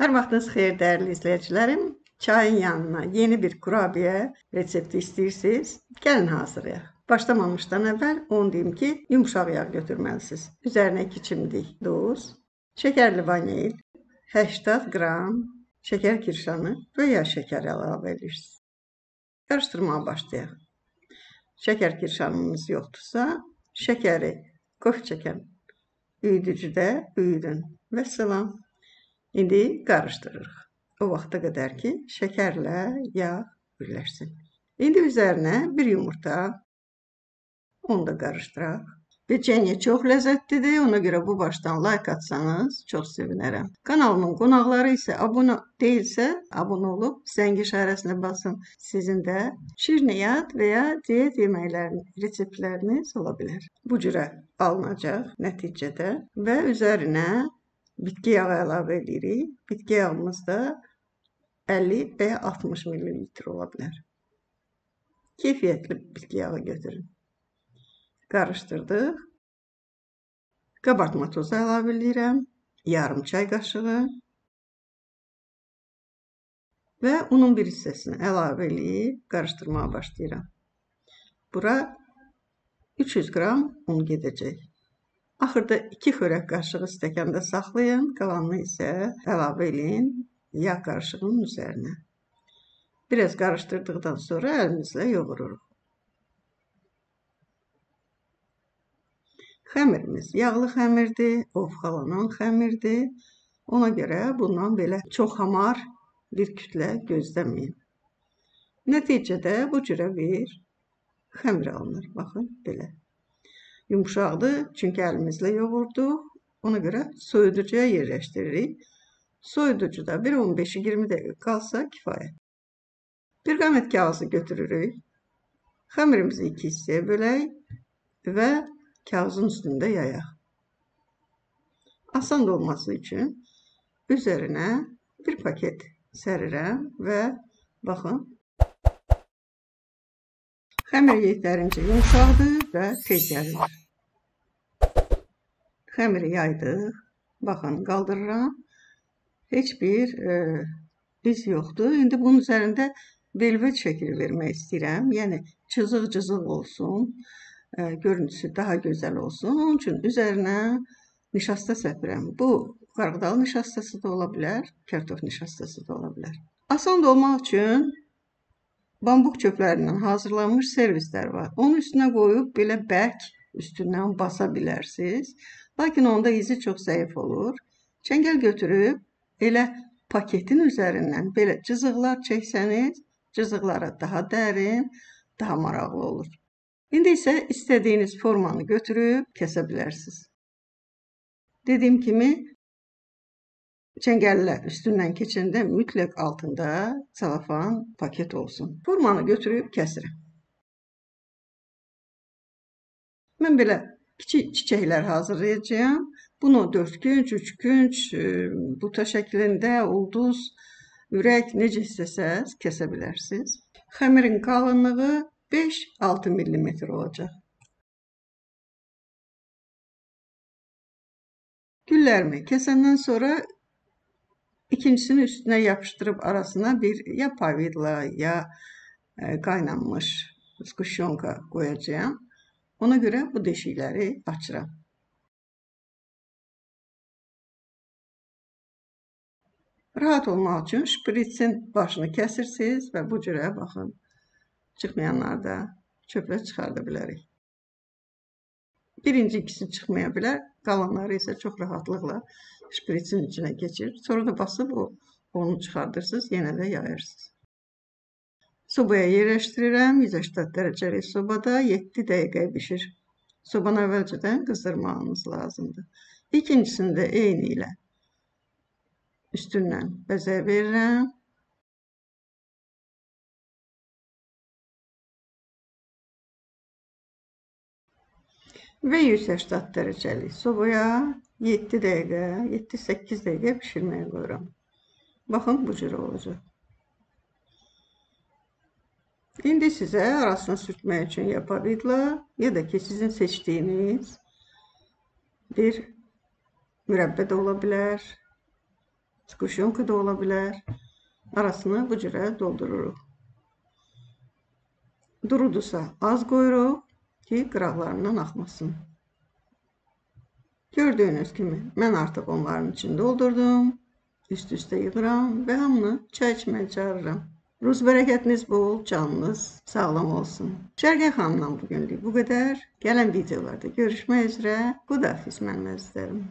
Hər vaxtınız xeyir dəyərli izləyicilərim. Çayın yanına yeni bir kurabiye resepti istəyirsiniz? Gəlin hazırlayaq. Başlamamışdan əvvəl onu deyim ki, yumşaq yağ götürməlisiniz. Üzərinə 2 çimdik duz, şəkərli vanil, 80 qram şəkər kirşanı və ya şəkər əlavə edirsiniz. Qarışdırmağa başlayaq. Şəkər kirşanınız yoxdursa, şəkəri qof çəkən üyüdücüdə üyüdün. Və salam. İndi qarışdırırıq. O vaxta qədər ki, şəkərlə yağ birləşsin. İndi üzərinə bir yumurta, onu da qarışdıraq. Peçenye çox ləzzətlidir. Ona görə bu başdan like atsanız çox sevinərəm. Kanalımın qonaqları isə abunə deyilsə, abunə olub zəng işarəsinə basın. Sizin də şirniyyat və ya diyet yeməklərinin reseptləriniz ola bilər. Bu cürə alınacaq nəticədə və üzərinə bitki yağı əlavə edirik. Bitki yağımız da 50 və ya 60 ml ola bilər. Keyfiyyətli bitki yağı götürün. Qarışdırdıq. Qabartma tozu əlavə edirəm. Yarım çay qaşığı və unun bir hissəsini əlavə edib qarışdırmağa başlayıram. Bura 300 qram un gedəcək. Axırda 2 xörək qaşığı stəkanda saxlayın, qalanını isə əlavə edin yağ qarışığının üzərinə. Biraz qarışdırdıqdan sonra əlimizlə yoğururuq. Xəmirimiz yağlı xəmirdir, ovxalanan xəmirdir. Ona görə bundan belə çox hamar bir kütlə gözləməyin. Nəticədə bu cürə bir xəmir alınır. Baxın, belə yumuşaqdır. Çünki əlimizlə yoğurduq. Ona görə soyuducuya yerləşdiririk. Soyuducuda bir 15-20 dəqiqə qalsa kifayət. Perqament kağızı götürürük. Xəmirimizi iki hissəyə bölək və kağızın üstündə yayaq. Asan olması üçün üzərinə bir paket sərirəm və baxın Xəmir yetərincə yumşaqdır və tez gəlir. Xəmiri yaydıq. Baxın, qaldırıram. Heç bir e, iz yoxdur. İndi bunun üzərində velvet şəkli vermək istəyirəm. Yəni cızıq-cızıq olsun. E, görüntüsü daha gözəl olsun. Onun üçün üzərinə nişasta səpirəm. Bu qarğıdalı nişastası da ola bilər, kartof nişastası da ola bilər. Asan olmaq üçün bambuq çöplərindən hazırlanmış servislər var. Onun üstünə qoyub belə bərk üstündən basa bilərsiniz. Lakin onda izi çox zəif olur. Çəngəl götürüb elə paketin üzərindən belə cızıqlar çəksəniz, cızıqlara daha dərin, daha maraqlı olur. İndi isə istədiyiniz formanı götürüb kəsə bilərsiniz. Dediyim kimi çəngəllə üstündən keçəndə mütləq altında salafan paket olsun. Formanı götürüb kəsirəm. Mən belə kiçik çiçəklər hazırlayacağam. Bunu dördkünc, üçkünc, e, buta şəklində, ulduz, ürək necə istəsəz kəsə bilərsiniz. Xəmirin qalınlığı 5-6 mm olacaq. Güllərimi kəsəndən sonra ikincisini üstünə yapışdırıb arasına bir ya pavidla ya e, qaynanmış skuşyonka qoyacağam. Ona görə bu deşikləri açıram. Rahat olmaq üçün şprisin başını kəsirsiniz və bu cürə baxın. Çıxmayanlar da çöpə çıxarda bilərik. Birinci ikisi çıxmaya bilər, qalanları isə çox rahatlıqla şprisin içinə keçir. Sonra da basıb o, onu çıxardırsınız, yenə də yayırsınız. Sobaya yerləşdirirəm. 180 dərəcəli sobada 7 dəqiqə bişir. Sobanı əvvəlcədən qızdırmağınız lazımdır. İkincisini də eyni ilə üstündən bəzək verirəm. Və 180 dərəcəli sobaya 7 dəqiqə, 7-8 dəqiqə bişirməyə qoyuram. Baxın bu cür olacaq. İndi sizə arasına sürtmək üçün ya pavidla, ya da ki sizin seçdiyiniz bir mürəbbə də ola bilər, Squşyonka da ola bilər. Arasını bu cürə doldururuq. Durudusa az qoyuruq ki, qıraqlarından axmasın. Gördüyünüz kimi mən artıq onların için doldurdum. Üst-üstə yığıram və hamını çay içməyə çağırıram. Ruz bərəkətiniz bol, canınız sağlam olsun. Şərqə xanımdan bugünlük bu qədər. Gələn videolarda görüşmək üzrə. Xudahafiz mənim əzizlərim.